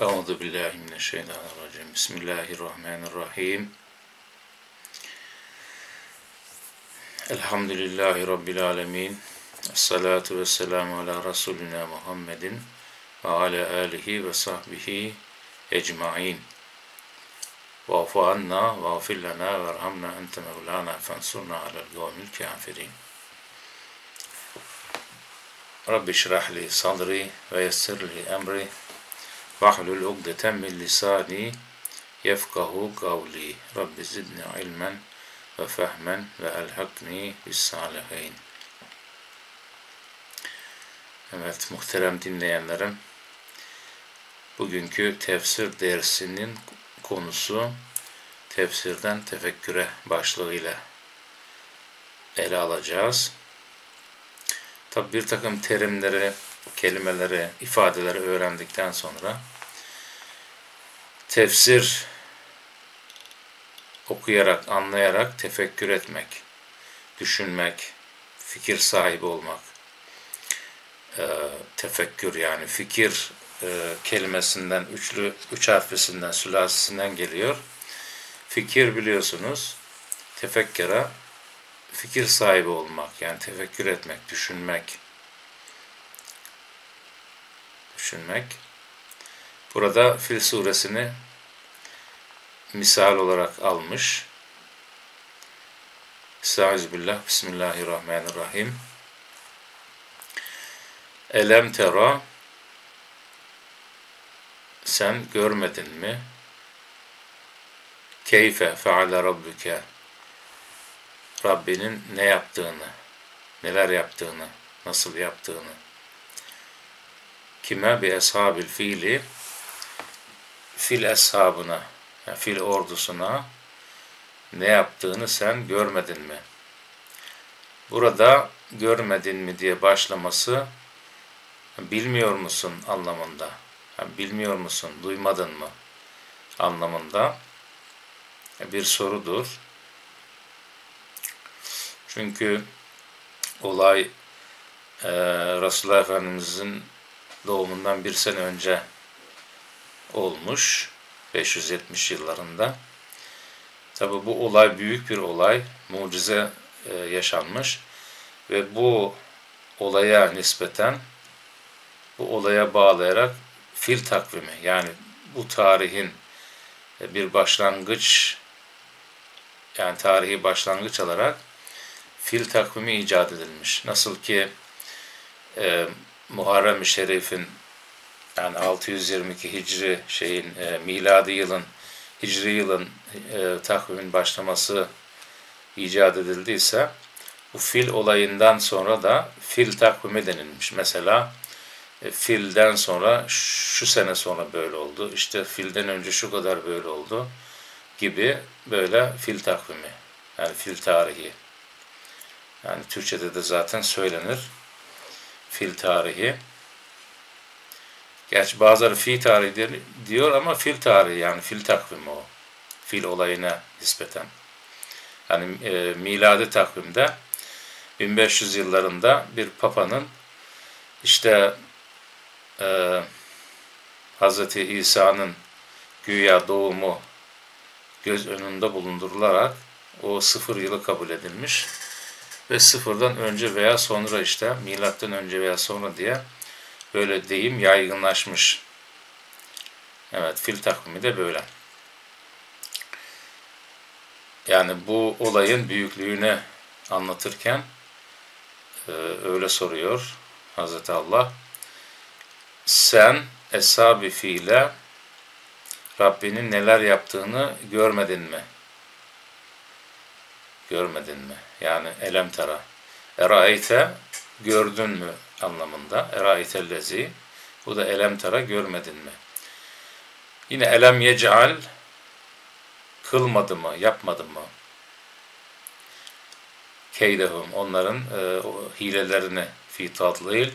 Euzu billahi mineşşeytanirracim. Bismillahirrahmanirrahim. Elhamdülillahi rabbil alamin. Essalatu vesselamu ala Resulina Muhammedin ve ala alihi ve sahbihi ecmaîn. Va'fu anna va'fir lana verhamna ente mevlana fansurna alel kavmil kafirin. Rabbi şrah li sadri ve yessir li emri vahlul ugdeten min lisani yefkahu kavli. Rabbi zidni ilmen ve fehmen ve elhakni bis. Evet muhterem dinleyenlerim. Bugünkü tefsir dersinin konusu tefsirden tefekküre başlığıyla ele alacağız. Tabi bir takım terimleri, kelimeleri, ifadeleri öğrendikten sonra tefsir okuyarak, anlayarak tefekkür etmek, düşünmek, fikir sahibi olmak, e, tefekkür yani fikir e, kelimesinden, üçlü, üç harflisinden, sülasisinden geliyor. Fikir biliyorsunuz, tefekküre fikir sahibi olmak, yani tefekkür etmek, düşünmek. Düşünmek. Burada Fil suresini misal olarak almış. Estağfirullah, Bismillahirrahmanirrahim. Elem tera sen görmedin mi? Keyfe feale rabbuke Rabbinin ne yaptığını, neler yaptığını, nasıl yaptığını. Kime bi eshabil fiili fil eshabına, yani fil ordusuna ne yaptığını sen görmedin mi? Burada görmedin mi diye başlaması bilmiyor musun anlamında. Yani bilmiyor musun, duymadın mı anlamında bir sorudur. Çünkü olay e, Resulullah Efendimiz'in doğumundan bir sene önce olmuş. 570 yıllarında. Tabi bu olay büyük bir olay. Mucize e, yaşanmış. Ve bu olaya nispeten bu olaya bağlayarak fil takvimi yani bu tarihin bir başlangıç yani tarihi başlangıç alarak fil takvimi icat edilmiş. Nasıl ki e, Muharrem-i Şerif'in yani 622 Hicri şeyin e, miladi yılın Hicri yılın e, takvimin başlaması icat edildiyse bu fil olayından sonra da fil takvimi denilmiş. Mesela e, filden sonra şu sene sonra böyle oldu. İşte filden önce şu kadar böyle oldu gibi böyle fil takvimi. Yani fil tarihi. Yani Türkçe'de de zaten söylenir. Fil tarihi. Gerçi bazıları fi tarihi diyor ama fil tarihi yani fil takvimi o. Fil olayına nispeten. Yani e, miladi takvimde 1500 yıllarında bir papanın işte e, Hz. İsa'nın güya doğumu göz önünde bulundurularak o sıfır yılı kabul edilmiş ve sıfırdan önce veya sonra işte milattan önce veya sonra diye böyle deyim yaygınlaşmış. Evet fil takvimi de böyle. Yani bu olayın büyüklüğünü anlatırken e, öyle soruyor Hazreti Allah. Sen eshab-ı fiile Rabbinin neler yaptığını görmedin mi? Görmedin mi? Yani elem tara. Eraeyte gördün mü anlamında. Eraeytellezi. Bu da elem tara görmedin mi? Yine elem yec'al kılmadı mı, yapmadı mı? Keydehum onların e, hilelerini fi tatlil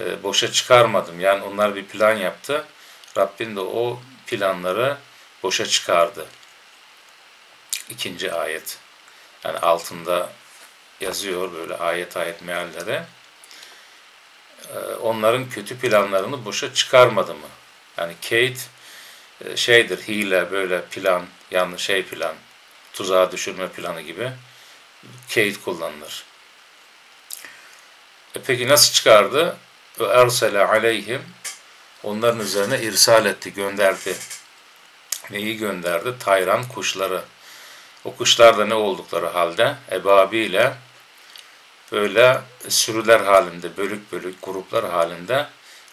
e, boşa çıkarmadım. Yani onlar bir plan yaptı. Rabbin de o planları boşa çıkardı. İkinci ayet. Yani altında yazıyor böyle ayet ayet mealleri. Ee, onların kötü planlarını boşa çıkarmadı mı? Yani Kate e, şeydir, hile, böyle plan, yanlış şey plan, tuzağa düşürme planı gibi Kate kullanılır. E peki nasıl çıkardı? Ve ersele aleyhim onların üzerine irsal etti, gönderdi. Neyi gönderdi? Tayran kuşları. O kuşlar da ne oldukları halde ebabiyle böyle sürüler halinde, bölük bölük gruplar halinde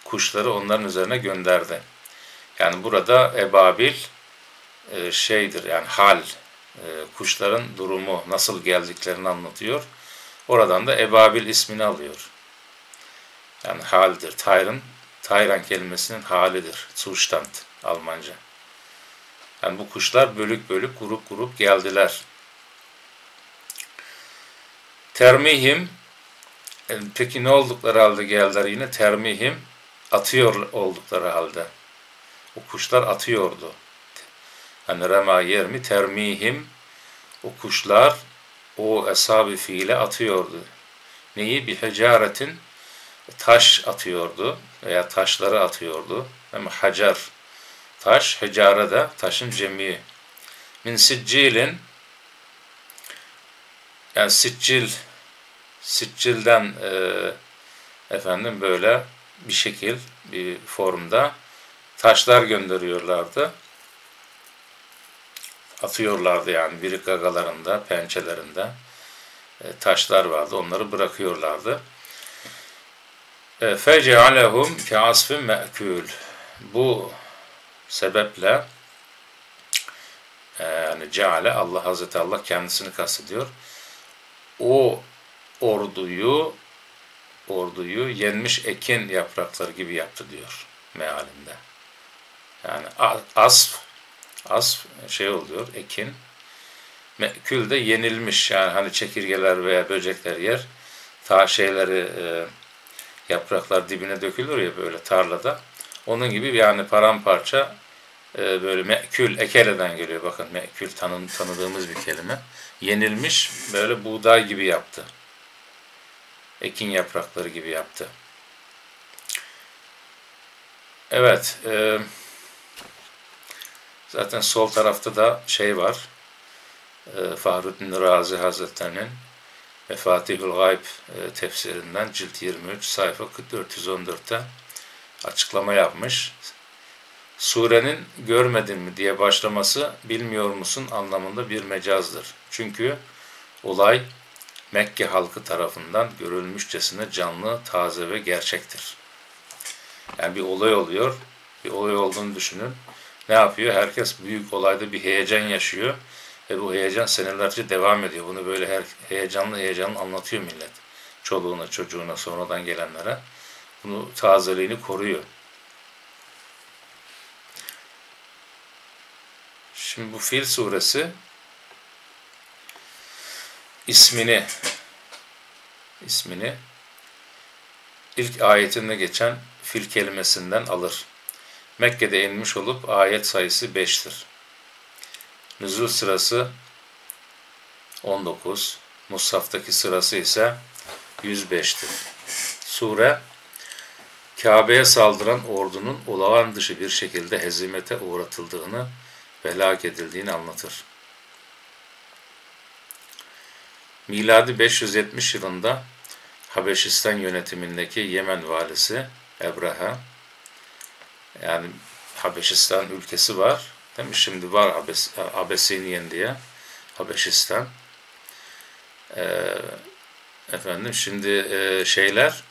kuşları onların üzerine gönderdi. Yani burada ebabil e, şeydir yani hal, e, kuşların durumu nasıl geldiklerini anlatıyor. Oradan da ebabil ismini alıyor. Yani haldir. Tayran, Tayran kelimesinin halidir. Zustand Almanca. Yani bu kuşlar bölük bölük, grup grup geldiler. Termihim, e, peki ne oldukları halde geldiler yine? Termihim, atıyor oldukları halde. O kuşlar atıyordu. Yani rema yermi termihim, o kuşlar o eshab-ı fiile atıyordu. Neyi? Bir hecaretin taş atıyordu veya taşları atıyordu. Ama hacar taş, hecare de taşın cemi. Min siccilin yani siccil siccilden e, efendim böyle bir şekil, bir formda taşlar gönderiyorlardı. Atıyorlardı yani birik gagalarında, pençelerinde e, taşlar vardı. Onları bırakıyorlardı. فَجَعَلَهُمْ كَعَصْفٍ مَأْكُولٍ Bu sebeple e, yani ceale Allah Hazreti Allah kendisini kastediyor. O orduyu orduyu yenmiş ekin yaprakları gibi yaptı diyor mealinde. Yani asf asf şey oluyor ekin mekül de yenilmiş yani hani çekirgeler veya böcekler yer ta şeyleri e, yapraklar dibine dökülür ya böyle tarlada. Onun gibi yani paramparça e, böyle mekül, ekeleden geliyor. Bakın mekül tanı, tanıdığımız bir kelime. Yenilmiş böyle buğday gibi yaptı. Ekin yaprakları gibi yaptı. Evet. E, zaten sol tarafta da şey var. E, Fahrettin Razi Hazretleri'nin ve Fatihül Gayb e, tefsirinden cilt 23 sayfa 414'te açıklama yapmış. Surenin görmedin mi diye başlaması bilmiyor musun anlamında bir mecazdır. Çünkü olay Mekke halkı tarafından görülmüşçesine canlı, taze ve gerçektir. Yani bir olay oluyor, bir olay olduğunu düşünün. Ne yapıyor? Herkes büyük olayda bir heyecan yaşıyor ve bu heyecan senelerce devam ediyor. Bunu böyle her heyecanlı heyecanlı anlatıyor millet. Çoluğuna, çocuğuna, sonradan gelenlere. Bunu tazeliğini koruyor. Şimdi bu Fil suresi ismini ismini ilk ayetinde geçen fil kelimesinden alır. Mekke'de inmiş olup ayet sayısı 5'tir. Nüzul sırası 19. Musaf'taki sırası ise 105'tir. Sure, Kabe'ye saldıran ordunun olağan dışı bir şekilde hezimete uğratıldığını ve helak edildiğini anlatır. Miladi 570 yılında Habeşistan yönetimindeki Yemen valisi Ebraha, yani Habeşistan ülkesi var Değil? Şimdi var Abes, Abesiniyen diye Habeşistan. Ee, efendim şimdi e, şeyler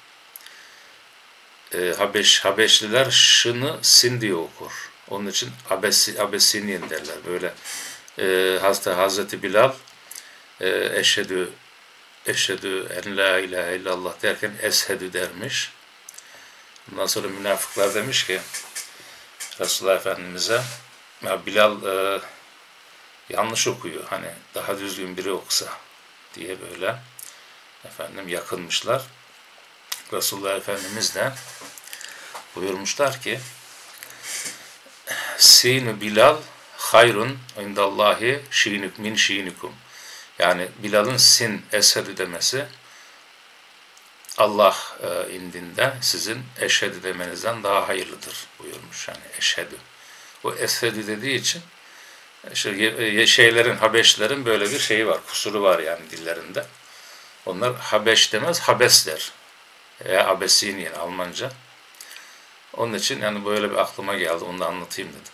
e, Habeş Habeşliler şını sin diye okur. Onun için Abesi, Abesiniyen derler. Böyle e, Hazreti, Hazreti Bilal eşhedü eşhedü en la ilahe illallah derken eshedü dermiş. Ondan sonra münafıklar demiş ki Resulullah Efendimiz'e ya Bilal e, yanlış okuyor. Hani daha düzgün biri okusa diye böyle efendim yakınmışlar. Resulullah Efendimiz de buyurmuşlar ki Sinu Bilal hayrun indallahi şiinük min şiinikum. Yani Bilal'ın sin esedü demesi Allah e, indinde sizin eşhedü demenizden daha hayırlıdır buyurmuş. Yani eşhedü. O eşhedü dediği için işte şeylerin, Habeşlerin böyle bir şeyi var, kusuru var yani dillerinde. Onlar Habeş demez, Habes der. Veya Abesiniyen Almanca. Onun için yani böyle bir aklıma geldi, onu da anlatayım dedim.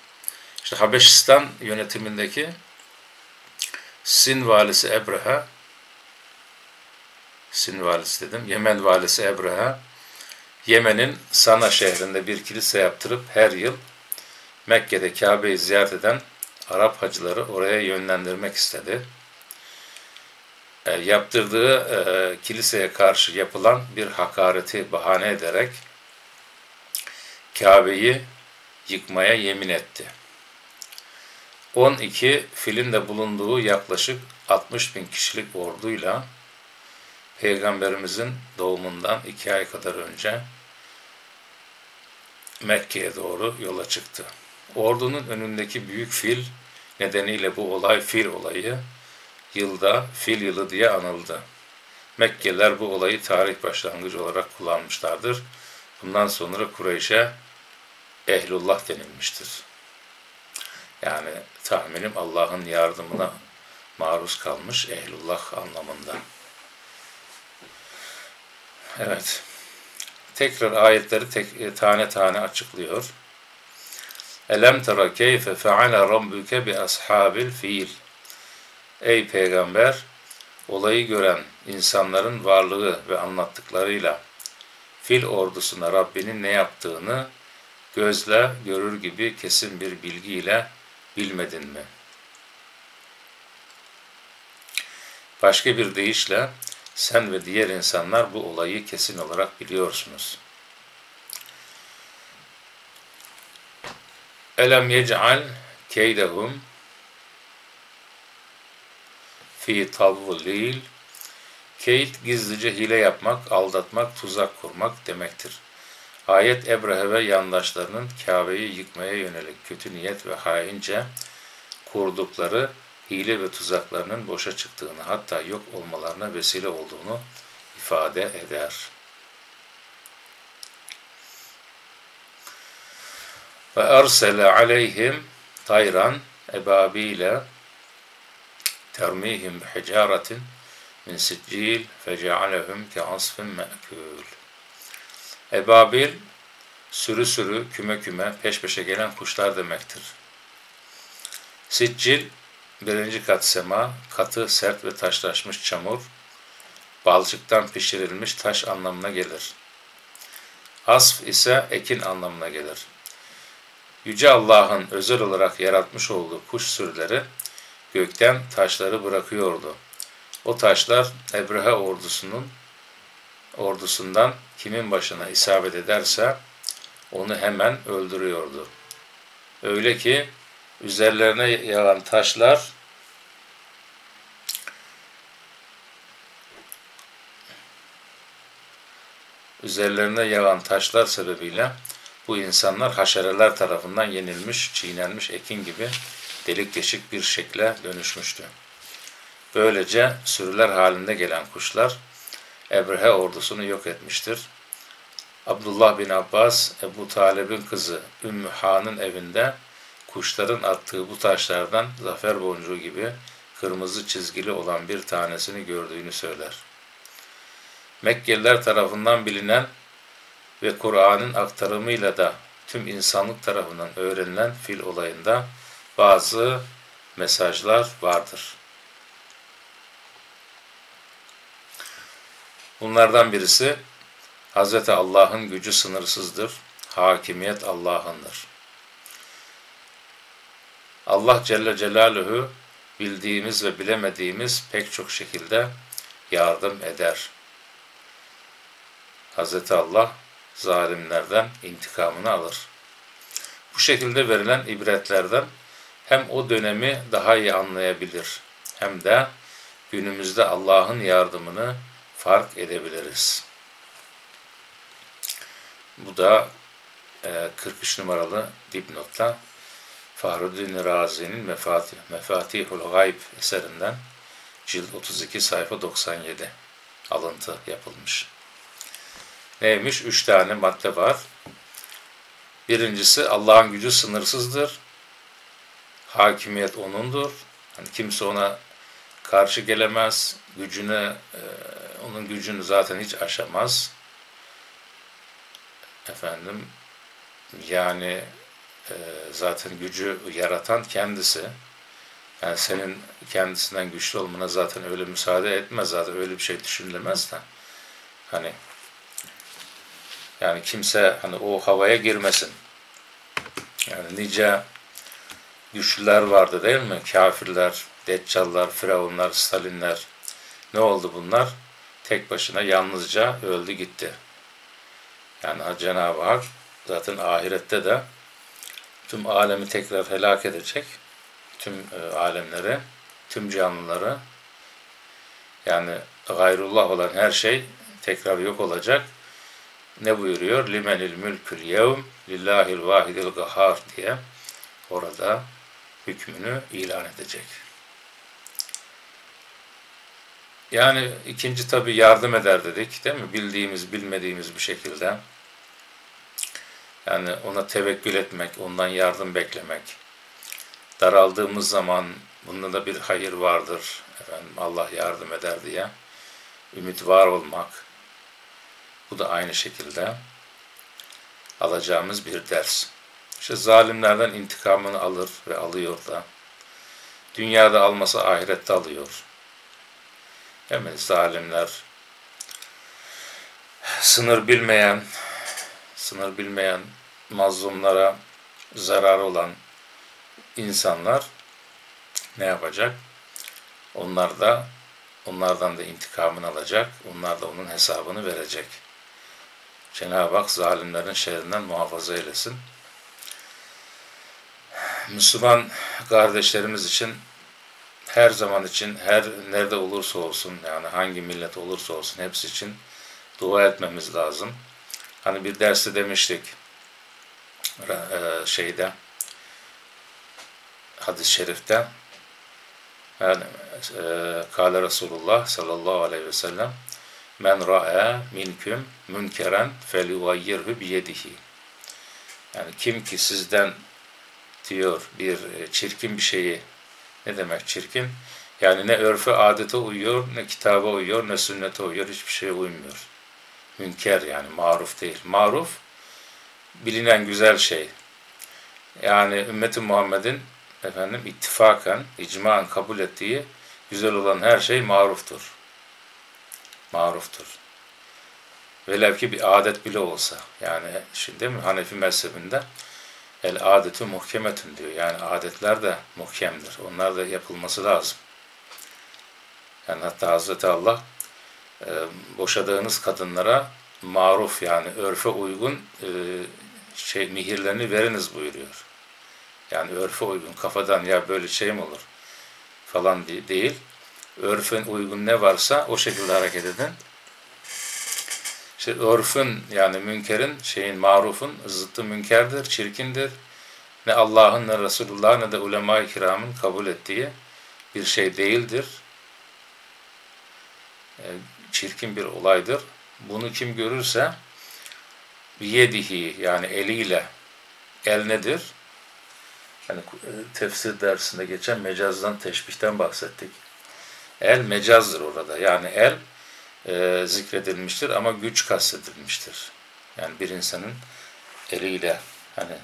İşte Habeşistan yönetimindeki Sin valisi Ebreha, Sin valisi dedim, Yemen valisi Ebreha, Yemen'in Sana şehrinde bir kilise yaptırıp her yıl Mekke'de Kabe'yi ziyaret eden Arap hacıları oraya yönlendirmek istedi. E, yaptırdığı e, kiliseye karşı yapılan bir hakareti bahane ederek Kabe'yi yıkmaya yemin etti. 12 filin de bulunduğu yaklaşık 60 bin kişilik orduyla Peygamberimizin doğumundan iki ay kadar önce Mekke'ye doğru yola çıktı. Ordunun önündeki büyük fil nedeniyle bu olay fil olayı yılda fil yılı diye anıldı. Mekkeliler bu olayı tarih başlangıcı olarak kullanmışlardır. Bundan sonra Kureyş'e Ehlullah denilmiştir. Yani tahminim Allah'ın yardımına maruz kalmış Ehlullah anlamında. Evet. Tekrar ayetleri tek, e, tane tane açıklıyor. Elem tera keyfe feale rabbuke bi ashabil fiil. Ey peygamber, olayı gören insanların varlığı ve anlattıklarıyla fil ordusuna Rabbinin ne yaptığını gözle görür gibi kesin bir bilgiyle bilmedin mi? Başka bir deyişle sen ve diğer insanlar bu olayı kesin olarak biliyorsunuz. Elem yec'al keydehum fi tavlil Keyd gizlice hile yapmak, aldatmak, tuzak kurmak demektir. Ayet Ebrehe ve yandaşlarının Kabe'yi yıkmaya yönelik kötü niyet ve haince kurdukları hile ve tuzaklarının boşa çıktığını hatta yok olmalarına vesile olduğunu ifade eder. Ve ersele aleyhim tayran ebabile termihim hicaretin min siccil fecealehum ke asfin me'kul. Ebabil sürü sürü, küme küme, peş peşe gelen kuşlar demektir. Siccil birinci kat sema, katı, sert ve taşlaşmış çamur, balçıktan pişirilmiş taş anlamına gelir. Asf ise ekin anlamına gelir. Yüce Allah'ın özel olarak yaratmış olduğu kuş sürüleri gökten taşları bırakıyordu. O taşlar Ebrehe ordusunun ordusundan kimin başına isabet ederse onu hemen öldürüyordu. Öyle ki üzerlerine yağan taşlar üzerlerine yağan taşlar sebebiyle bu insanlar haşereler tarafından yenilmiş, çiğnenmiş ekin gibi delik deşik bir şekle dönüşmüştü. Böylece sürüler halinde gelen kuşlar Ebrehe ordusunu yok etmiştir. Abdullah bin Abbas, Ebu Talib'in kızı Ümmü Han'ın evinde kuşların attığı bu taşlardan zafer boncuğu gibi kırmızı çizgili olan bir tanesini gördüğünü söyler. Mekkeliler tarafından bilinen ve Kur'an'ın aktarımıyla da tüm insanlık tarafından öğrenilen fil olayında bazı mesajlar vardır. Bunlardan birisi Hz. Allah'ın gücü sınırsızdır, hakimiyet Allah'ındır. Allah Celle Celaluhu bildiğimiz ve bilemediğimiz pek çok şekilde yardım eder. Hz. Allah zalimlerden intikamını alır. Bu şekilde verilen ibretlerden hem o dönemi daha iyi anlayabilir hem de günümüzde Allah'ın yardımını fark edebiliriz. Bu da 43 numaralı dipnotta Fahruddin Razi'nin Mefatih, Mefatihul Gayb eserinden cilt 32 sayfa 97 alıntı yapılmış. Neymiş? Üç tane madde var. Birincisi Allah'ın gücü sınırsızdır. Hakimiyet O'nundur. Hani kimse ona karşı gelemez. Gücüne, e, onun gücünü zaten hiç aşamaz. Efendim, yani e, zaten gücü yaratan kendisi. Yani senin kendisinden güçlü olmana zaten öyle müsaade etmez. Zaten öyle bir şey düşünülemez de. Hani yani kimse hani o havaya girmesin. Yani nice güçlüler vardı değil mi? Kafirler, Deccallar, Firavunlar, Stalinler. Ne oldu bunlar? Tek başına yalnızca öldü gitti. Yani Cenab-ı Hak zaten ahirette de tüm alemi tekrar helak edecek. Tüm e, alemleri, tüm canlıları yani gayrullah olan her şey tekrar yok olacak. Ne buyuruyor? Limenil mülkül yevm lillahil vahidil gahar diye orada hükmünü ilan edecek. Yani ikinci tabi yardım eder dedik değil mi? Bildiğimiz, bilmediğimiz bir şekilde. Yani ona tevekkül etmek, ondan yardım beklemek. Daraldığımız zaman bunda da bir hayır vardır. Efendim Allah yardım eder diye. Ümit var olmak. Bu da aynı şekilde alacağımız bir ders. İşte zalimlerden intikamını alır ve alıyor da. Dünyada alması ahirette alıyor. Hemen zalimler, sınır bilmeyen, sınır bilmeyen mazlumlara zarar olan insanlar ne yapacak? Onlar da onlardan da intikamını alacak. Onlar da onun hesabını verecek. Cenab-ı Hak zalimlerin şerrinden muhafaza eylesin. Müslüman kardeşlerimiz için her zaman için, her nerede olursa olsun, yani hangi millet olursa olsun hepsi için dua etmemiz lazım. Hani bir derste demiştik, şeyde, hadis-i şerifte, yani, e, Kale Resulullah sallallahu aleyhi ve sellem, Men ra'e minküm münkeren felügayyirhü biyedihi. Yani kim ki sizden diyor bir e, çirkin bir şeyi ne demek çirkin? Yani ne örfe adete uyuyor, ne kitaba uyuyor, ne sünnete uyuyor, hiçbir şeye uymuyor. Münker yani maruf değil. Maruf bilinen güzel şey. Yani ümmeti Muhammed'in efendim ittifakan, icmaen kabul ettiği güzel olan her şey maruftur. Maruftur. Velev ki bir adet bile olsa. Yani şimdi mi? Hanefi mezhebinde El adetu muhkemetun diyor. Yani adetler de muhkemdir. Onlar da yapılması lazım. Yani hatta Hazreti Allah e, boşadığınız kadınlara maruf yani örfe uygun e, şey mihirlerini veriniz buyuruyor. Yani örfe uygun kafadan ya böyle şey mi olur falan değil. Örfen uygun ne varsa o şekilde hareket edin. İşte örfün yani münkerin, şeyin marufun zıttı münkerdir, çirkindir. Ne Allah'ın ne Resulullah ne de ulema-i kiramın kabul ettiği bir şey değildir. E, çirkin bir olaydır. Bunu kim görürse biyedihi yani eliyle el nedir? Yani e, tefsir dersinde geçen mecazdan, teşbihten bahsettik. El mecazdır orada. Yani el e, zikredilmiştir ama güç kastedilmiştir. Yani bir insanın eliyle hani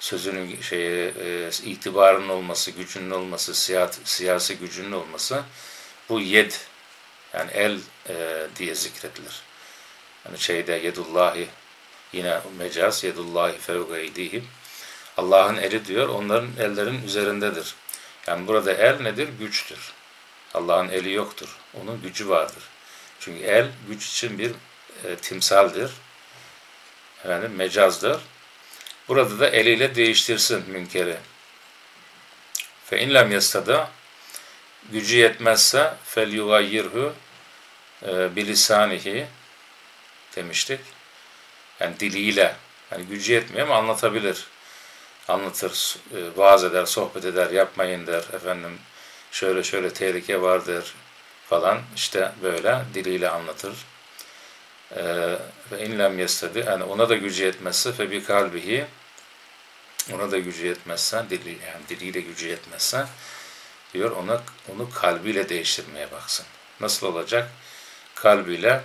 sözünün şeyi, e, itibarının olması, gücünün olması, siyasi, siyasi gücünün olması bu yed yani el e, diye zikredilir. Hani şeyde yedullahi yine mecaz yedullahi fevgaydihim Allah'ın eli diyor onların ellerin üzerindedir. Yani burada el nedir? Güçtür. Allah'ın eli yoktur. Onun gücü vardır. Çünkü el güç için bir e, timsaldir. Efendim mecazdır. Burada da eliyle değiştirsin münkeri. Fe in lem yastada gücü yetmezse fel yugayyirhu e, bilisanihi demiştik. Yani diliyle yani gücü yetmiyor ama anlatabilir. Anlatır, e, vaaz eder, sohbet eder, yapmayın der efendim. Şöyle şöyle tehlike vardır falan işte böyle diliyle anlatır. e, ve inlem yestedi yani ona da gücü yetmezse fe bi kalbihi ona da gücü yetmezse dili yani diliyle gücü yetmezse diyor ona onu kalbiyle değiştirmeye baksın. Nasıl olacak? Kalbiyle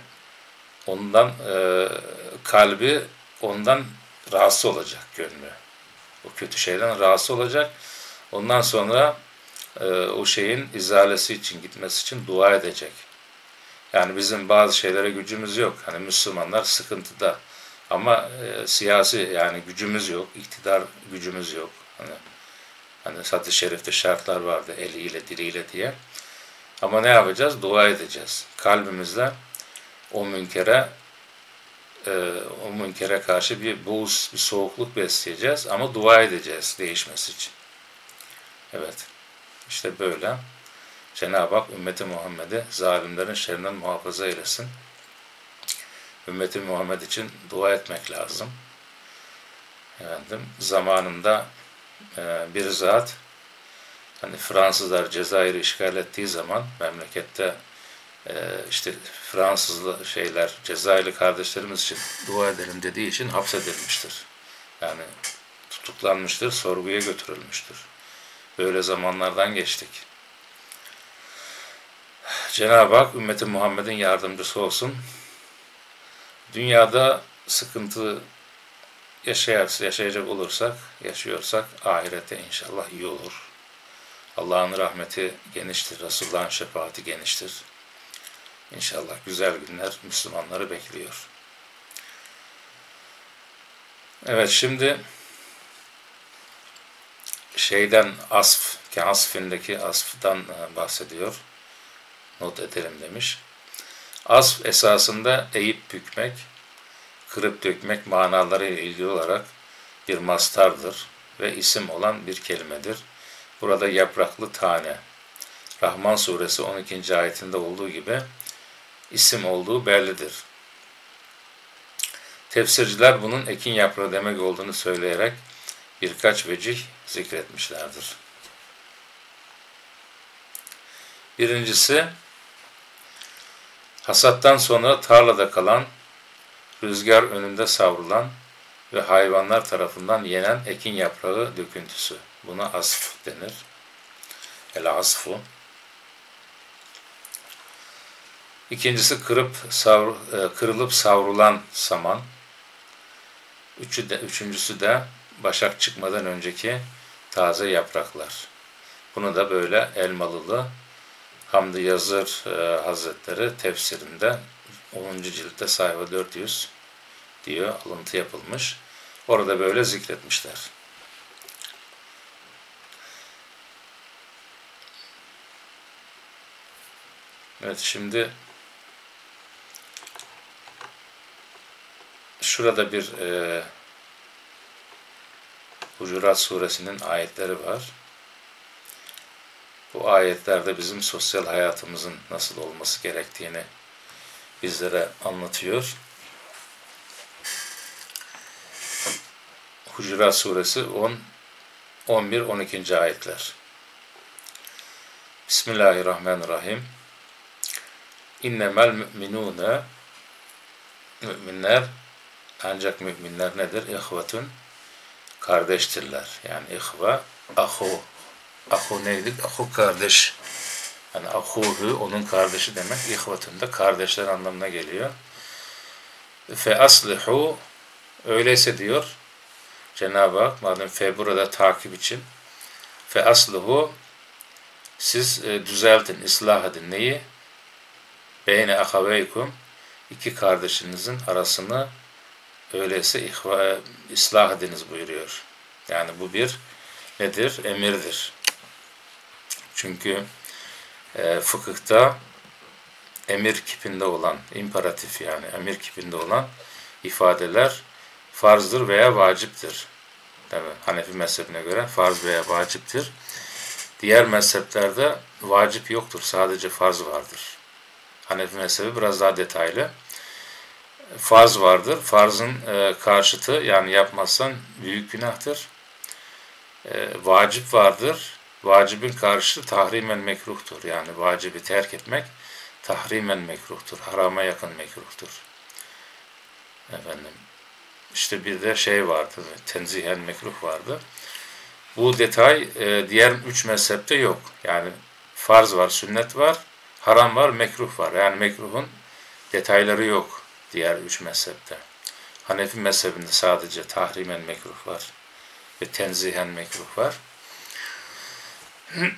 ondan e, kalbi ondan rahatsız olacak gönlü. O kötü şeyden rahatsız olacak. Ondan sonra o şeyin izalesi için, gitmesi için dua edecek. Yani bizim bazı şeylere gücümüz yok. Hani Müslümanlar sıkıntıda. Ama e, siyasi yani gücümüz yok, iktidar gücümüz yok. Hani, hani hadis şerifte şartlar vardı eliyle, diliyle diye. Ama ne yapacağız? Dua edeceğiz. Kalbimizle o münkere e, o münkere karşı bir buğz, bir soğukluk besleyeceğiz ama dua edeceğiz değişmesi için. Evet. İşte böyle. Cenab-ı Hak ümmeti Muhammed'i zalimlerin şerrinden muhafaza eylesin. Ümmeti Muhammed için dua etmek lazım. Efendim, zamanında e, bir zat hani Fransızlar Cezayir'i işgal ettiği zaman memlekette e, işte Fransızlı şeyler Cezayirli kardeşlerimiz için dua edelim dediği için hapsedilmiştir. Yani tutuklanmıştır, sorguya götürülmüştür. Böyle zamanlardan geçtik. Cenab-ı Hak ümmeti Muhammed'in yardımcısı olsun. Dünyada sıkıntı yaşayarsa, yaşayacak olursak, yaşıyorsak ahirette inşallah iyi olur. Allah'ın rahmeti geniştir, Resulullah'ın şefaati geniştir. İnşallah güzel günler Müslümanları bekliyor. Evet şimdi şeyden asf, ki asfindeki asftan e, bahsediyor. Not edelim demiş. Asf esasında eğip bükmek, kırıp dökmek manaları ile ilgili olarak bir mastardır ve isim olan bir kelimedir. Burada yapraklı tane. Rahman suresi 12. ayetinde olduğu gibi isim olduğu bellidir. Tefsirciler bunun ekin yaprağı demek olduğunu söyleyerek birkaç vecih zikretmişlerdir. Birincisi, hasattan sonra tarlada kalan, rüzgar önünde savrulan ve hayvanlar tarafından yenen ekin yaprağı döküntüsü. Buna asf denir. El asfu. İkincisi kırıp savru, e, kırılıp savrulan saman. Üçü de, üçüncüsü de başak çıkmadan önceki taze yapraklar. Bunu da böyle Elmalılı Hamdi Yazır e, Hazretleri tefsirinde 10. ciltte sayfa 400 diyor alıntı yapılmış. Orada böyle zikretmişler. Evet şimdi şurada bir e, Hucurat suresinin ayetleri var. Bu ayetlerde bizim sosyal hayatımızın nasıl olması gerektiğini bizlere anlatıyor. Hucurat suresi 10 11 12. ayetler. Bismillahirrahmanirrahim. İnnemel müminune müminler ancak müminler nedir? İhvetun kardeştirler. Yani ihva, ahu. Ahu neydi? Ahu kardeş. Yani ahuhu onun kardeşi demek. İhvetun da kardeşler anlamına geliyor. Fe aslihu öyleyse diyor Cenab-ı Hak madem fe burada takip için fe aslihu siz e, düzeltin, ıslah edin. Neyi? Beyne ahaveykum iki kardeşinizin arasını öyleyse ihva, ıslah ediniz buyuruyor. Yani bu bir nedir? Emirdir. Çünkü e, fıkıhta emir kipinde olan, imperatif yani emir kipinde olan ifadeler farzdır veya vaciptir. Değil mi? Hanefi mezhebine göre farz veya vaciptir. Diğer mezheplerde vacip yoktur. Sadece farz vardır. Hanefi mezhebi biraz daha detaylı farz vardır. Farzın e, karşıtı yani yapmazsan büyük günahtır. E, vacip vardır. Vacibin karşıtı tahrimen mekruhtur. Yani vacibi terk etmek tahrimen mekruhtur. Harama yakın mekruhtur. Efendim işte bir de şey vardı, tenzihen mekruh vardı. Bu detay e, diğer üç mezhepte yok. Yani farz var, sünnet var, haram var, mekruh var. Yani mekruhun detayları yok diğer üç mezhepte. Hanefi mezhebinde sadece tahrimen mekruh var ve tenzihen mekruh var.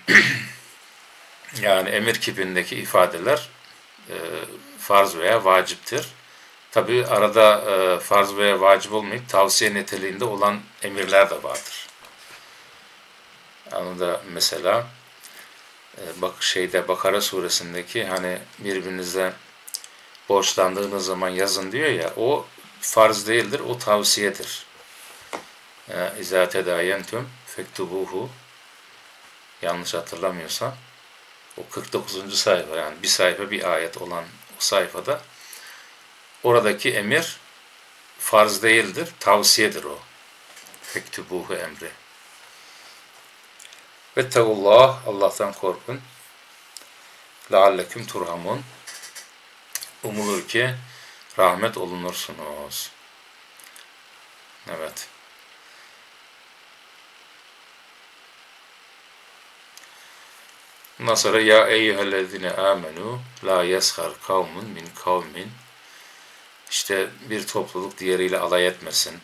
yani emir kipindeki ifadeler e, farz veya vaciptir. Tabi arada e, farz veya vacip olmayıp tavsiye niteliğinde olan emirler de vardır. Yani da mesela e, bak şeyde Bakara suresindeki hani birbirinize borçlandığınız zaman yazın diyor ya o farz değildir, o tavsiyedir. İzâ tedâyentüm fektubuhu yanlış hatırlamıyorsam o 49. sayfa yani bir sayfa bir ayet olan o sayfada oradaki emir farz değildir, tavsiyedir o. Fektubuhu emri. Ve teullah Allah'tan korkun. Lealleküm turhamun. Umulur ki rahmet olunursunuz. Evet. Ondan sonra ya eyyühellezine amenu la yeshar kavmun min kavmin işte bir topluluk diğeriyle alay etmesin.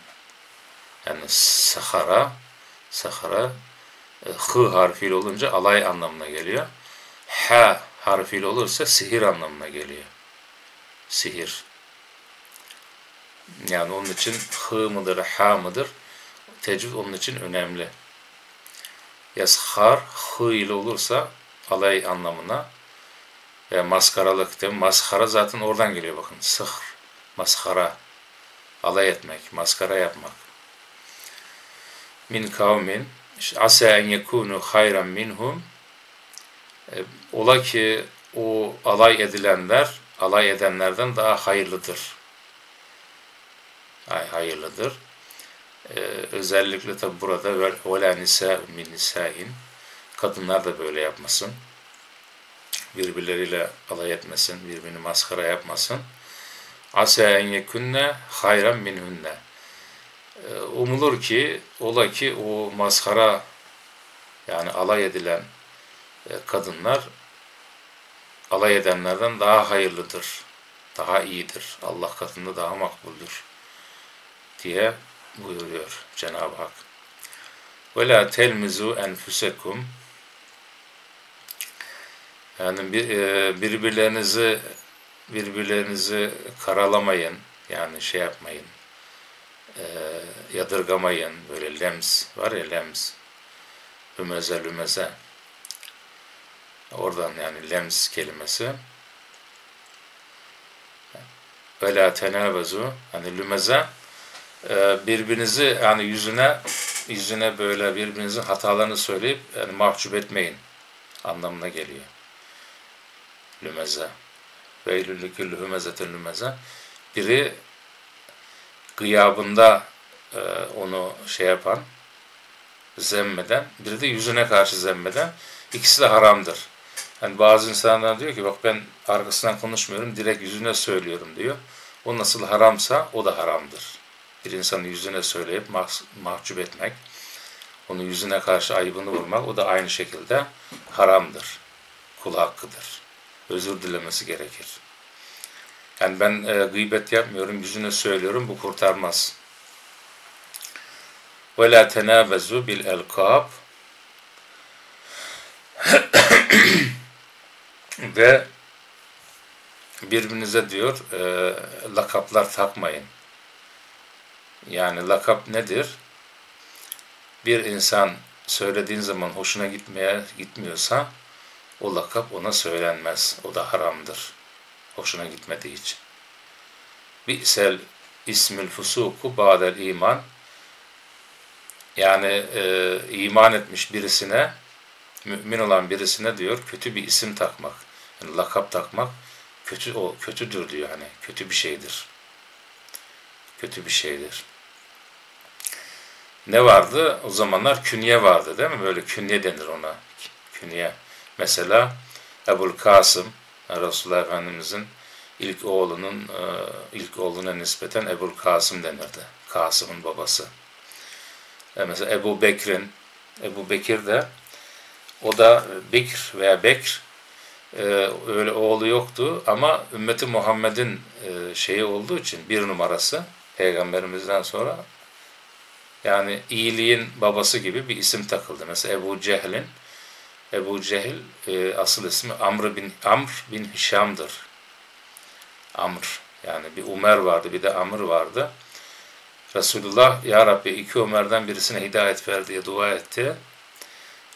Yani sahara sahara e, hı harfiyle olunca alay anlamına geliyor. Ha harfiyle olursa sihir anlamına geliyor. Sihir. Yani onun için hı mıdır, ha mıdır? Tecvid onun için önemli. Yashar hı ile olursa alay anlamına ve maskaralık değil Maskara zaten oradan geliyor bakın. Sıhr, maskara, alay etmek, maskara yapmak. Min kavmin, işte, asa en yekunu hayran minhum, e, ola ki o alay edilenler, alay edenlerden daha hayırlıdır. Ay, hayırlıdır. Ee, özellikle tabi burada وَلَا نِسَاءٌ مِنْ نِسَاءٍ Kadınlar da böyle yapmasın. Birbirleriyle alay etmesin, birbirini maskara yapmasın. Asa en yekunne hayran minhunne. Ee, umulur ki, ola ki o maskara yani alay edilen e, kadınlar alay edenlerden daha hayırlıdır, daha iyidir, Allah katında daha makbuldür diye buyuruyor Cenab-ı Hak. Ve la telmizu enfusekum. Yani e, birbirlerinizi birbirlerinizi karalamayın yani şey yapmayın e, yadırgamayın. Böyle lems var ya lems. Ümmeze lümeze. Oradan yani lems kelimesi. Ve la tenavezu. Hani lümeze e, birbirinizi yani yüzüne yüzüne böyle birbirinizin hatalarını söyleyip yani mahcup etmeyin anlamına geliyor lümeze. Veylülü küllü hümezetin lümeze. Biri gıyabında e, onu şey yapan, zemmeden, biri de yüzüne karşı zemmeden. İkisi de haramdır. Yani bazı insanlar diyor ki bak ben arkasından konuşmuyorum, direkt yüzüne söylüyorum diyor. O nasıl haramsa o da haramdır. Bir insanı yüzüne söyleyip mah mahcup etmek, onu yüzüne karşı ayıbını vurmak o da aynı şekilde haramdır. Kul hakkıdır özür dilemesi gerekir. Yani ben e, gıybet yapmıyorum, yüzüne söylüyorum, bu kurtarmaz. وَلَا تَنَابَزُوا بِالْاَلْقَابِ ve birbirinize diyor, e, lakaplar takmayın. Yani lakap nedir? Bir insan söylediğin zaman hoşuna gitmeye gitmiyorsa, o lakap ona söylenmez. O da haramdır. Hoşuna gitmediği için. Bi'sel ismül fusuku ba'del iman yani e, iman etmiş birisine mümin olan birisine diyor kötü bir isim takmak. Yani lakap takmak kötü o kötüdür diyor hani kötü bir şeydir. Kötü bir şeydir. Ne vardı? O zamanlar künye vardı değil mi? Böyle künye denir ona. Künye. Mesela Ebul Kasım, Resulullah Efendimizin ilk oğlunun e, ilk oğluna nispeten Ebul Kasım denirdi. Kasım'ın babası. E mesela Ebu Bekir'in Ebu Bekir de o da Bekir veya Bekir e, öyle oğlu yoktu ama ümmeti Muhammed'in e, şeyi olduğu için bir numarası peygamberimizden sonra yani iyiliğin babası gibi bir isim takıldı. Mesela Ebu Cehil'in Ebu Cehil e, asıl ismi Amr bin Amr bin Hişam'dır. Amr yani bir Umer vardı bir de Amr vardı. Resulullah Ya Rabbi iki Ömer'den birisine hidayet ver diye dua etti.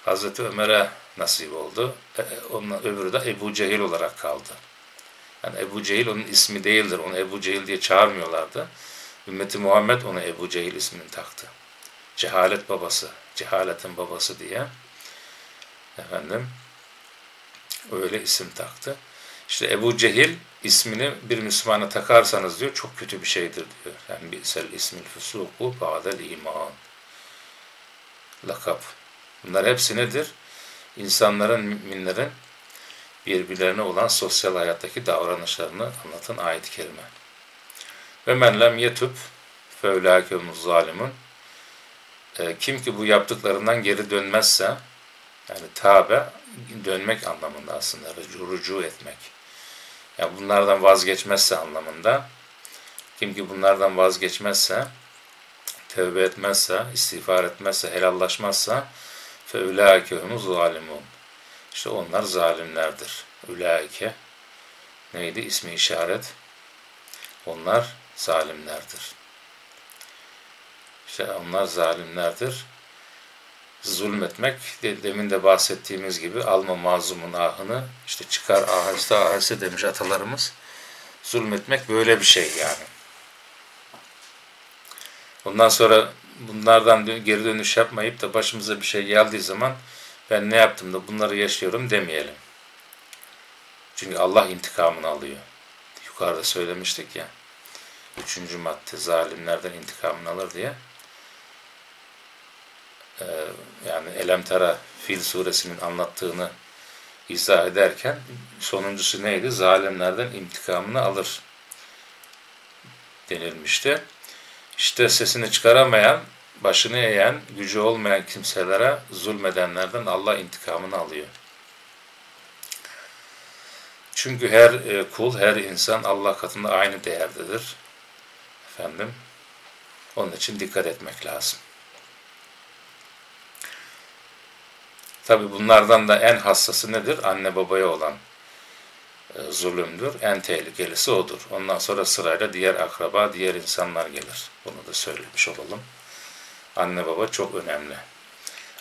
Hazreti Ömer'e nasip oldu. E, onun öbürü de Ebu Cehil olarak kaldı. Yani Ebu Cehil onun ismi değildir. Onu Ebu Cehil diye çağırmıyorlardı. Ümmeti Muhammed ona Ebu Cehil ismini taktı. Cehalet babası, cehaletin babası diye efendim öyle isim taktı. İşte Ebu Cehil ismini bir Müslümana takarsanız diyor çok kötü bir şeydir diyor. Yani bi'sel ismil fusuku ba'del iman. Lakap. Bunlar hepsi nedir? İnsanların, müminlerin birbirlerine olan sosyal hayattaki davranışlarını anlatan ayet-i kerime. Ve men lem yetub feulâkehumuz zalimun. E, kim ki bu yaptıklarından geri dönmezse, yani tabe dönmek anlamında aslında, rucu etmek. Yani bunlardan vazgeçmezse anlamında, kim ki bunlardan vazgeçmezse, tövbe etmezse, istiğfar etmezse, helallaşmazsa, فَاُولَٰئِكَهُمُ zalimun. İşte onlar zalimlerdir. Ülaike neydi? İsmi işaret. Onlar zalimlerdir. İşte onlar zalimlerdir. Zulmetmek, demin de bahsettiğimiz gibi alma mazlumun ahını, işte çıkar aheste aheste demiş atalarımız. Zulmetmek böyle bir şey yani. Ondan sonra bunlardan geri dönüş yapmayıp da başımıza bir şey geldiği zaman ben ne yaptım da bunları yaşıyorum demeyelim. Çünkü Allah intikamını alıyor. Yukarıda söylemiştik ya. Üçüncü madde zalimlerden intikamını alır diye. Ee, yani Elemtara Fil suresinin anlattığını izah ederken sonuncusu neydi? Zalimlerden intikamını alır denilmişti. İşte sesini çıkaramayan, başını eğen, gücü olmayan kimselere zulmedenlerden Allah intikamını alıyor. Çünkü her e, kul, her insan Allah katında aynı değerdedir. Efendim, onun için dikkat etmek lazım. Tabi bunlardan da en hassası nedir? Anne babaya olan zulümdür. En tehlikelisi odur. Ondan sonra sırayla diğer akraba, diğer insanlar gelir. Bunu da söylemiş olalım. Anne baba çok önemli.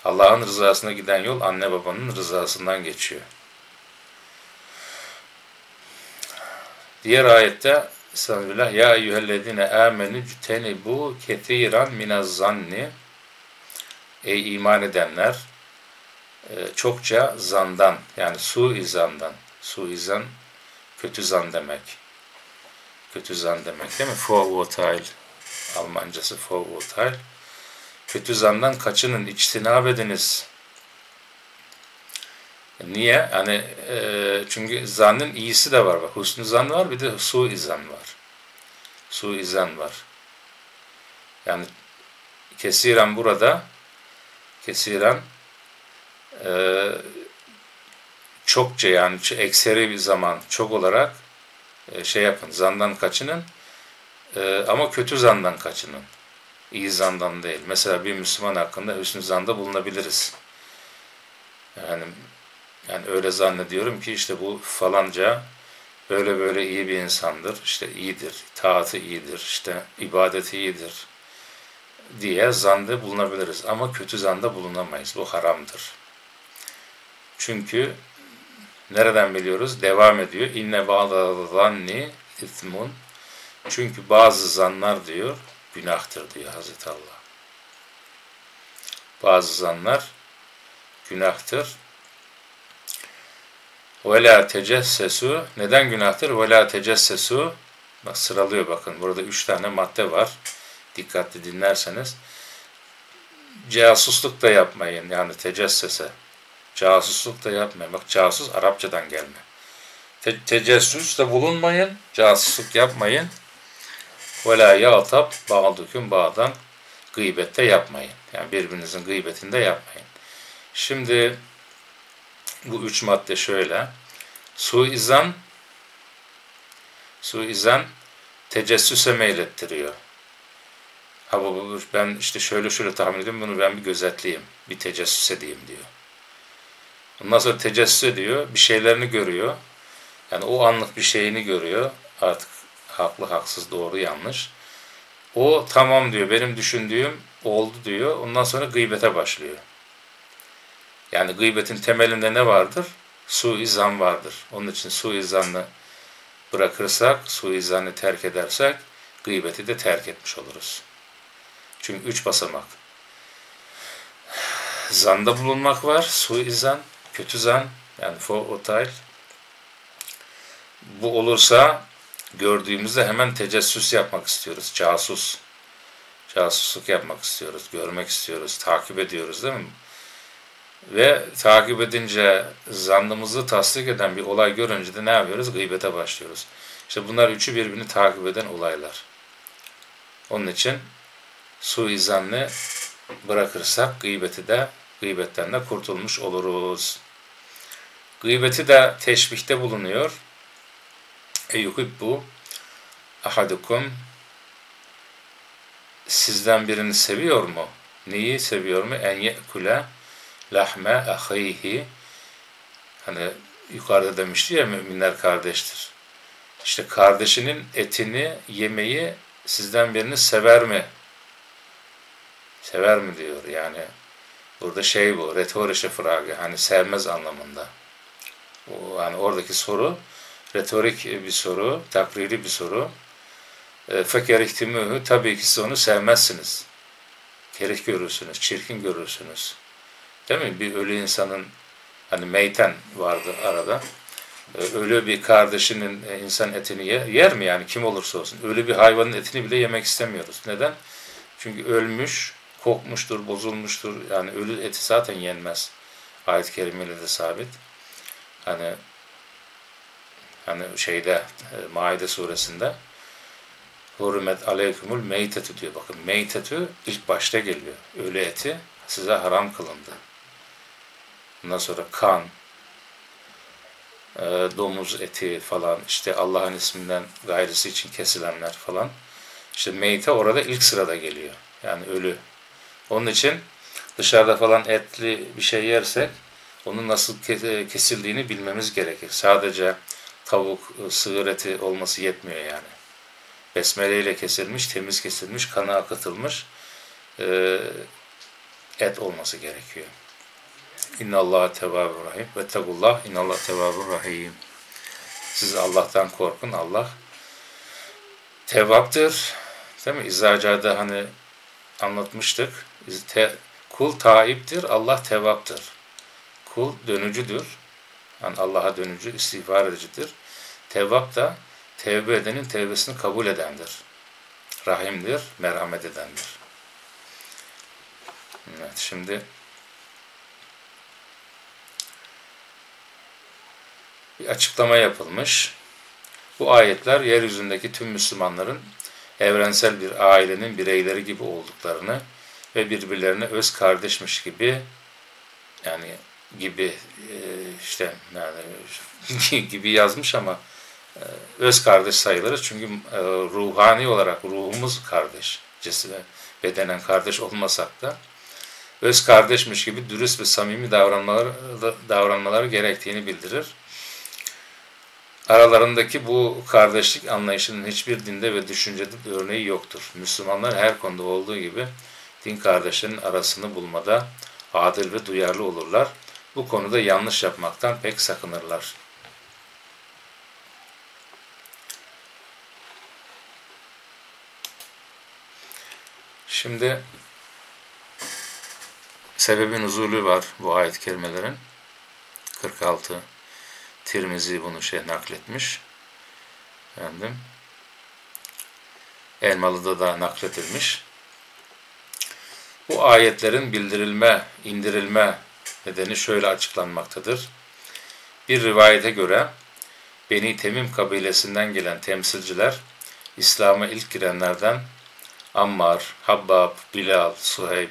Allah'ın rızasına giden yol anne babanın rızasından geçiyor. Diğer ayette Estağfirullah. Ya eyyühellezine amenü cütenibu ketiran minaz zanni Ey iman edenler e, çokça zandan yani suizandan suizan kötü zan demek. Kötü zan demek değil mi? Vorurteil. Almancası Vorurteil. Kötü zandan kaçının, içtinab ediniz. Niye? Yani e, çünkü zannın iyisi de var. Bak, husnü zan var bir de suizan var. Suizan var. Yani kesiren burada kesiren e, çokça yani ekseri bir zaman çok olarak e, şey yapın zandan kaçının e, ama kötü zandan kaçının iyi zandan değil. Mesela bir Müslüman hakkında hüsnü zanda bulunabiliriz. Yani yani öyle zannediyorum ki işte bu falanca böyle böyle iyi bir insandır, işte iyidir, taatı iyidir, işte ibadeti iyidir diye zanda bulunabiliriz. Ama kötü zanda bulunamayız. Bu haramdır. Çünkü Nereden biliyoruz? Devam ediyor. İnne ba'da zanni ismun. Çünkü bazı zanlar diyor, günahtır diyor Hazreti Allah. Bazı zanlar günahtır. Ve la tecessesu. Neden günahtır? Ve la tecessesu. Bak sıralıyor bakın. Burada üç tane madde var. Dikkatli dinlerseniz. Casusluk da yapmayın. Yani tecessese. Casusluk da yapmayın. Bak casus Arapçadan gelme. te tecessüste bulunmayın, casusluk yapmayın. Ve la yağtab ba'dukum ba'dan gıybette yapmayın. Yani birbirinizin gıybetinde yapmayın. Şimdi bu üç madde şöyle. Suizan suizan tecessüse meylettiriyor. Ha bu, ben işte şöyle şöyle tahmin ediyorum bunu ben bir gözetleyeyim. Bir tecessüs edeyim diyor. Sonra tecessüs ediyor. Bir şeylerini görüyor. Yani o anlık bir şeyini görüyor. Artık haklı, haksız, doğru, yanlış. O tamam diyor. Benim düşündüğüm oldu diyor. Ondan sonra gıybete başlıyor. Yani gıybetin temelinde ne vardır? Suizan vardır. Onun için suizanı bırakırsak, suizanı terk edersek gıybeti de terk etmiş oluruz. Çünkü üç basamak. Zanda bulunmak var, suizan, kötü zan, yani footail. Bu olursa gördüğümüzde hemen tecessüs yapmak istiyoruz, casus. Casusluk yapmak istiyoruz, görmek istiyoruz, takip ediyoruz değil mi? Ve takip edince zannımızı tasdik eden bir olay görünce de ne yapıyoruz? Gıybete başlıyoruz. İşte bunlar üçü birbirini takip eden olaylar. Onun için suizanlı bırakırsak gıybeti de gıybetten de kurtulmuş oluruz. Gıybeti de teşbihte bulunuyor. Eyyuhibbu ahadukum sizden birini seviyor mu? Neyi seviyor mu? En ye'kule lahme ahihi hani yukarıda demişti ya müminler kardeştir. İşte kardeşinin etini yemeyi sizden birini sever mi? Sever mi diyor yani. Burada şey bu, retorische Frage, hani sevmez anlamında. O, hani oradaki soru, retorik bir soru, takriri bir soru. E, Feker ihtimühü, tabii ki siz onu sevmezsiniz. Kerih görürsünüz, çirkin görürsünüz. Değil mi? Bir ölü insanın hani meyten vardı arada. Ee, ölü bir kardeşinin e, insan etini yer mi yani kim olursa olsun. Ölü bir hayvanın etini bile yemek istemiyoruz. Neden? Çünkü ölmüş, kokmuştur, bozulmuştur. Yani ölü eti zaten yenmez. Ayet-i kerimeyle de sabit. Hani hani şeyde e, Maide suresinde Hürmet aleykumul meytetü diyor. Bakın meytetü ilk başta geliyor. Ölü eti size haram kılındı. Ondan sonra kan, e, domuz eti falan, işte Allah'ın isminden gayrısı için kesilenler falan. İşte meyte orada ilk sırada geliyor. Yani ölü. Onun için dışarıda falan etli bir şey yersek onun nasıl kesildiğini bilmemiz gerekir. Sadece tavuk, sığır eti olması yetmiyor yani. Besmele ile kesilmiş, temiz kesilmiş, kana akıtılmış e, et olması gerekiyor. İnna Allah tevabur rahim ve tegullah inna Allah tevabur rahim. Siz Allah'tan korkun. Allah tevaptır. Değil mi? İzacada hani anlatmıştık. Te, kul taiptir, Allah tevaptır. Kul dönücüdür. Yani Allah'a dönücü, istiğfar edicidir. Tevap da tevbe edenin tevbesini kabul edendir. Rahimdir, merhamet edendir. Evet, şimdi bir açıklama yapılmış. Bu ayetler yeryüzündeki tüm Müslümanların evrensel bir ailenin bireyleri gibi olduklarını ve birbirlerine öz kardeşmiş gibi yani gibi e, işte yani gibi yazmış ama e, öz kardeş sayılırız. Çünkü e, ruhani olarak ruhumuz kardeş. Bedenen kardeş olmasak da öz kardeşmiş gibi dürüst ve samimi davranmaları, davranmaları gerektiğini bildirir. Aralarındaki bu kardeşlik anlayışının hiçbir dinde ve düşüncede de örneği yoktur. Müslümanlar her konuda olduğu gibi din kardeşlerinin arasını bulmada adil ve duyarlı olurlar. Bu konuda yanlış yapmaktan pek sakınırlar. Şimdi sebebin huzurlu var bu ayet kelimelerin. 46 Tirmizi bunu şey nakletmiş. Efendim. Elmalı'da da nakledilmiş. Bu ayetlerin bildirilme, indirilme nedeni şöyle açıklanmaktadır. Bir rivayete göre Beni Temim kabilesinden gelen temsilciler, İslam'a ilk girenlerden Ammar, Habbab, Bilal, Suheyb,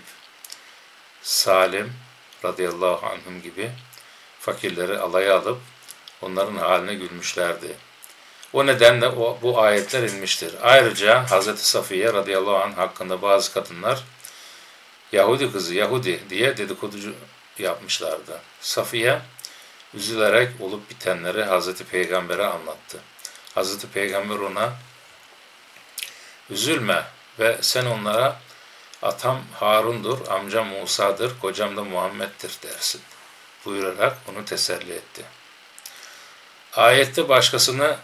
Salim radıyallahu anhum gibi fakirleri alaya alıp onların haline gülmüşlerdi. O nedenle o, bu ayetler inmiştir. Ayrıca Hz. Safiye radıyallahu anh hakkında bazı kadınlar Yahudi kızı Yahudi diye dedikoducu yapmışlardı. Safiye üzülerek olup bitenleri Hz. Peygamber'e anlattı. Hz. Peygamber ona üzülme ve sen onlara atam Harun'dur, amcam Musa'dır, kocam da Muhammed'dir dersin buyurarak onu teselli etti. Ayette başkasını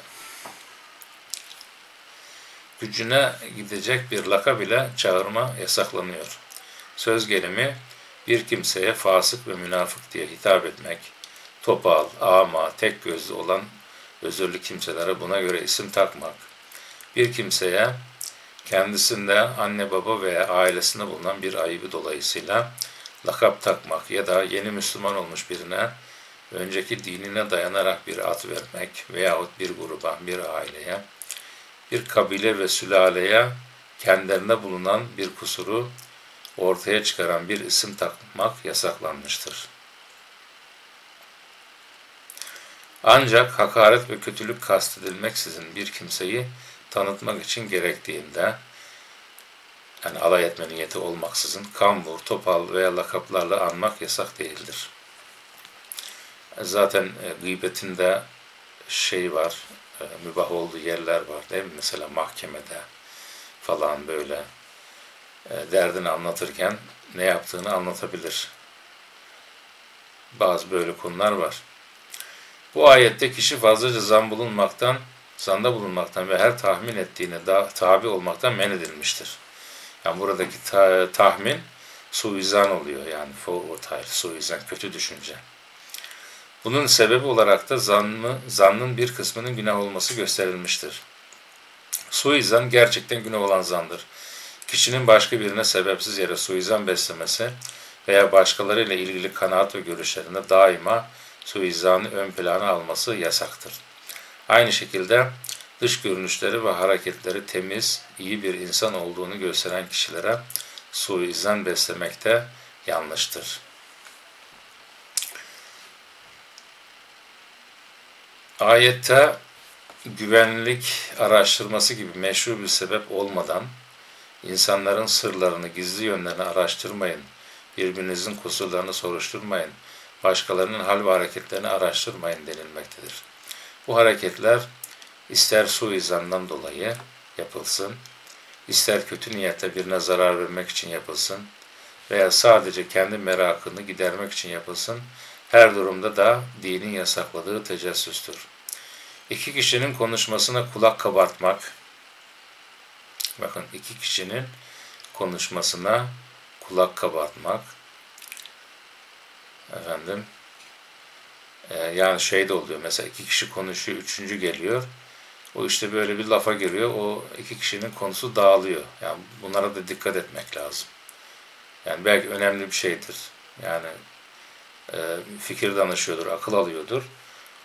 gücüne gidecek bir laka bile çağırma yasaklanıyor. Söz gelimi bir kimseye fasık ve münafık diye hitap etmek, topal, ama, tek gözlü olan özürlü kimselere buna göre isim takmak, bir kimseye kendisinde anne baba veya ailesinde bulunan bir ayıbı dolayısıyla lakap takmak ya da yeni Müslüman olmuş birine önceki dinine dayanarak bir ad vermek veyahut bir gruba, bir aileye, bir kabile ve sülaleye kendilerinde bulunan bir kusuru ortaya çıkaran bir isim takmak yasaklanmıştır. Ancak hakaret ve kötülük kastedilmeksizin bir kimseyi tanıtmak için gerektiğinde, yani alay etme niyeti olmaksızın kambur, topal veya lakaplarla anmak yasak değildir. Zaten e, gıybetin de şey var, e, mübah olduğu yerler var değil mi? Mesela mahkemede falan böyle e, derdini anlatırken ne yaptığını anlatabilir. Bazı böyle konular var. Bu ayette kişi fazlaca zan bulunmaktan, zanda bulunmaktan ve her tahmin ettiğine tabi olmaktan men edilmiştir. Yani buradaki ta, tahmin suizan oluyor yani forward suizan, kötü düşünce. Bunun sebebi olarak da zannı, zannın bir kısmının günah olması gösterilmiştir. Suizan gerçekten günah olan zandır. Kişinin başka birine sebepsiz yere suizan beslemesi veya başkalarıyla ilgili kanaat ve görüşlerinde daima suizanı ön plana alması yasaktır. Aynı şekilde dış görünüşleri ve hareketleri temiz, iyi bir insan olduğunu gösteren kişilere suizan beslemek de yanlıştır. Ayette güvenlik araştırması gibi meşru bir sebep olmadan insanların sırlarını, gizli yönlerini araştırmayın, birbirinizin kusurlarını soruşturmayın, başkalarının hal ve hareketlerini araştırmayın denilmektedir. Bu hareketler ister suizandan dolayı yapılsın, ister kötü niyetle birine zarar vermek için yapılsın veya sadece kendi merakını gidermek için yapılsın, her durumda da dinin yasakladığı tecessüstür. İki kişinin konuşmasına kulak kabartmak, bakın iki kişinin konuşmasına kulak kabartmak, efendim, e, yani şey de oluyor, mesela iki kişi konuşuyor, üçüncü geliyor, o işte böyle bir lafa giriyor, o iki kişinin konusu dağılıyor. Yani bunlara da dikkat etmek lazım. Yani belki önemli bir şeydir. Yani e, fikir danışıyordur, akıl alıyordur.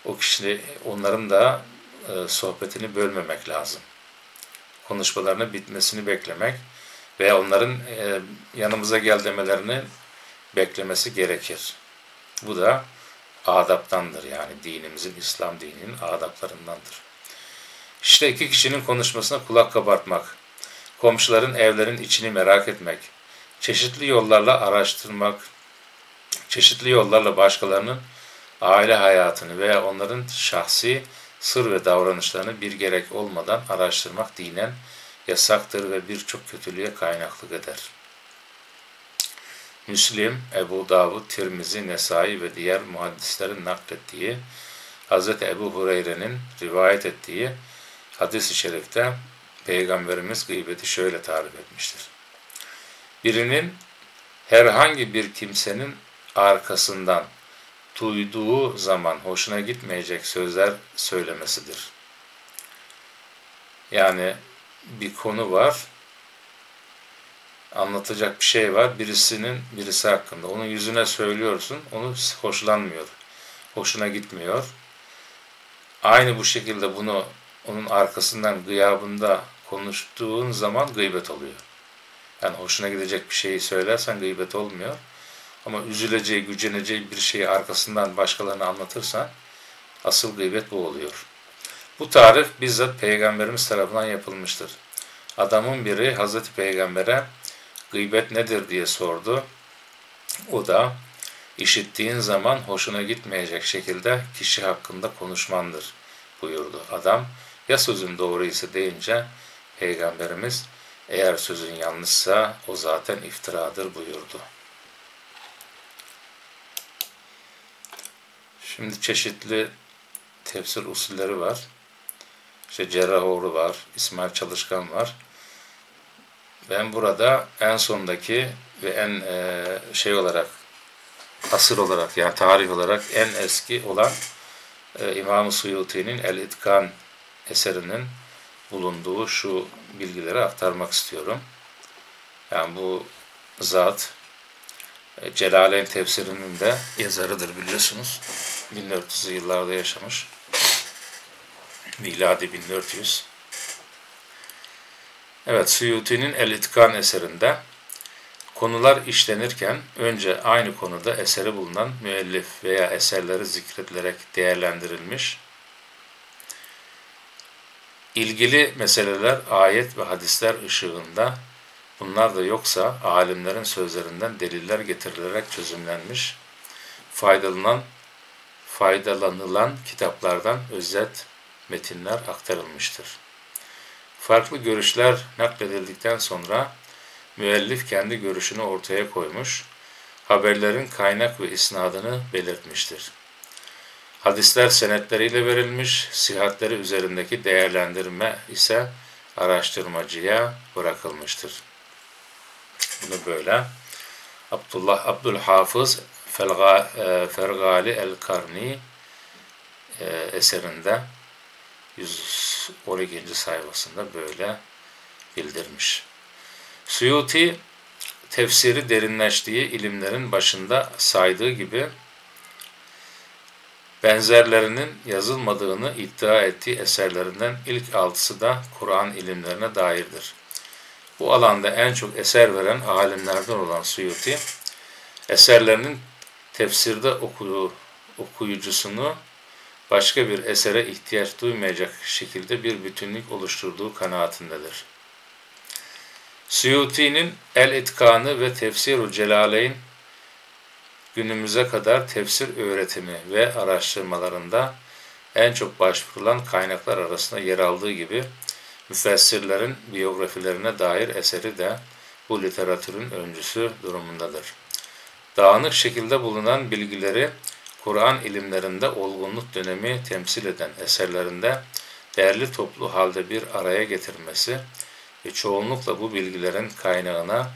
O kişi onların da e, sohbetini bölmemek lazım. Konuşmalarının bitmesini beklemek veya onların e, yanımıza gel demelerini beklemesi gerekir. Bu da adaptandır yani dinimizin, İslam dininin adaplarındandır. İşte iki kişinin konuşmasına kulak kabartmak, komşuların evlerin içini merak etmek, çeşitli yollarla araştırmak, çeşitli yollarla başkalarının aile hayatını veya onların şahsi sır ve davranışlarını bir gerek olmadan araştırmak dinen yasaktır ve birçok kötülüğe kaynaklık eder. Müslim, Ebu Davud, Tirmizi, Nesai ve diğer muhaddislerin naklettiği, Hz. Ebu Hureyre'nin rivayet ettiği hadis-i şerifte Peygamberimiz gıybeti şöyle tarif etmiştir. Birinin herhangi bir kimsenin arkasından duyduğu zaman hoşuna gitmeyecek sözler söylemesidir. Yani bir konu var, anlatacak bir şey var, birisinin birisi hakkında. Onun yüzüne söylüyorsun, onu hoşlanmıyor, hoşuna gitmiyor. aynı bu şekilde bunu onun arkasından gıyabında konuştuğun zaman gıybet oluyor. Yani hoşuna gidecek bir şeyi söylersen gıybet olmuyor. Ama üzüleceği, güceneceği bir şeyi arkasından başkalarına anlatırsan asıl gıybet bu oluyor. Bu tarif bizzat Peygamberimiz tarafından yapılmıştır. Adamın biri Hazreti Peygamber'e gıybet nedir diye sordu. O da işittiğin zaman hoşuna gitmeyecek şekilde kişi hakkında konuşmandır buyurdu. Adam ya sözün doğru ise deyince Peygamberimiz eğer sözün yanlışsa o zaten iftiradır buyurdu. Şimdi çeşitli tefsir usulleri var. İşte Cerrahoğlu var, İsmail Çalışkan var. Ben burada en sondaki ve en e, şey olarak asır olarak yani tarih olarak en eski olan e, İmam-ı Suyuti'nin El-İtkan eserinin bulunduğu şu bilgileri aktarmak istiyorum. Yani bu zat Celaleyn tefsirinin de yazarıdır biliyorsunuz. 1400'lü yıllarda yaşamış. Miladi 1400. Evet, Suyuti'nin El-İtkan eserinde konular işlenirken önce aynı konuda eseri bulunan müellif veya eserleri zikredilerek değerlendirilmiş. İlgili meseleler ayet ve hadisler ışığında bunlar da yoksa alimlerin sözlerinden deliller getirilerek çözümlenmiş, faydalanan, faydalanılan kitaplardan özet metinler aktarılmıştır. Farklı görüşler nakledildikten sonra müellif kendi görüşünü ortaya koymuş, haberlerin kaynak ve isnadını belirtmiştir. Hadisler senetleriyle verilmiş, sihatleri üzerindeki değerlendirme ise araştırmacıya bırakılmıştır. Bunu böyle Abdullah Abdülhafız e, Fergali el-Karni e, eserinde 112. sayfasında böyle bildirmiş. Suyuti tefsiri derinleştiği ilimlerin başında saydığı gibi benzerlerinin yazılmadığını iddia ettiği eserlerinden ilk altısı da Kur'an ilimlerine dairdir. Bu alanda en çok eser veren alimlerden olan Suyuti, eserlerinin tefsirde okuduğu okuyucusunu başka bir esere ihtiyaç duymayacak şekilde bir bütünlük oluşturduğu kanaatindedir. Suyuti'nin El-İtkanı ve Tefsir-ü Celaleyn günümüze kadar tefsir öğretimi ve araştırmalarında en çok başvurulan kaynaklar arasında yer aldığı gibi müfessirlerin biyografilerine dair eseri de bu literatürün öncüsü durumundadır. Dağınık şekilde bulunan bilgileri Kur'an ilimlerinde olgunluk dönemi temsil eden eserlerinde değerli toplu halde bir araya getirmesi ve çoğunlukla bu bilgilerin kaynağına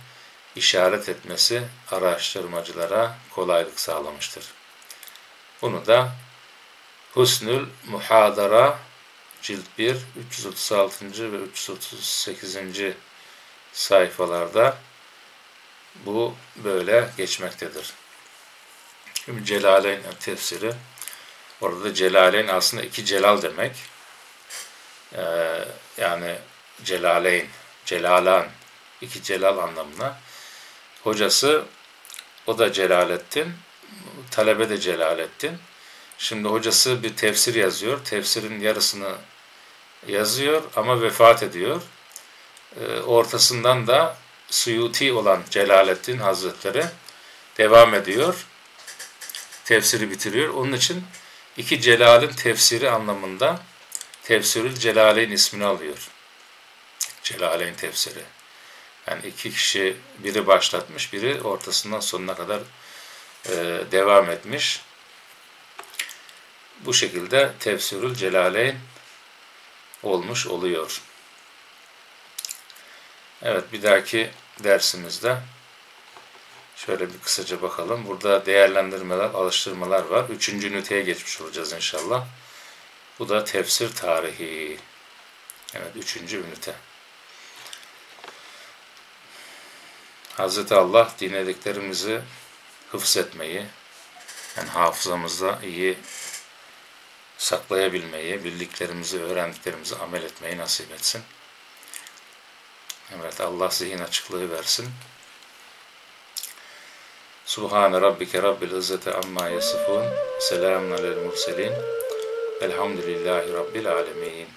işaret etmesi araştırmacılara kolaylık sağlamıştır. Bunu da Husnül Muhadara cilt 1 336. ve 338. sayfalarda bu böyle geçmektedir. Şimdi Celaleyn tefsiri orada Celaleyn aslında iki celal demek. Ee, yani Celaleyn, Celalan, iki celal anlamına. Hocası o da Celalettin, talebe de Celalettin. Şimdi hocası bir tefsir yazıyor. Tefsirin yarısını yazıyor ama vefat ediyor. E, ortasından da Suyuti olan Celalettin Hazretleri devam ediyor. Tefsiri bitiriyor. Onun için iki Celal'in tefsiri anlamında Tefsirül Celaleyn ismini alıyor. Celaleyn tefsiri. Yani iki kişi biri başlatmış, biri ortasından sonuna kadar e, devam etmiş. Bu şekilde Tefsirül Celaleyn olmuş oluyor. Evet bir dahaki dersimizde şöyle bir kısaca bakalım. Burada değerlendirmeler, alıştırmalar var. Üçüncü üniteye geçmiş olacağız inşallah. Bu da tefsir tarihi. Evet üçüncü ünite. Hz. Allah dinlediklerimizi hıfz etmeyi, yani hafızamızda iyi saklayabilmeyi, bildiklerimizi, öğrendiklerimizi amel etmeyi nasip etsin. Evet Allah zihin açıklığı versin. Subhane rabbike rabbil izzeti amma yasifun. Selamun alel murselin. Elhamdülillahi rabbil alemin.